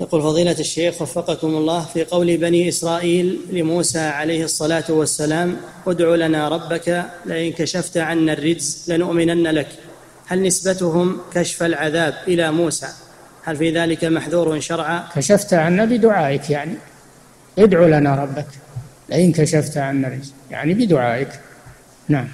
يقول فضيلة الشيخ وفقكم الله في قول بني إسرائيل لموسى عليه الصلاة والسلام ادع لنا ربك لئن كشفت عنا الرجز لنؤمنن لك. هل نسبتهم كشف العذاب إلى موسى؟ هل في ذلك محذور شرعا؟ كشفت عنا بدعائك يعني. ادع لنا ربك لئن كشفت عنا الرجز يعني بدعائك. نعم.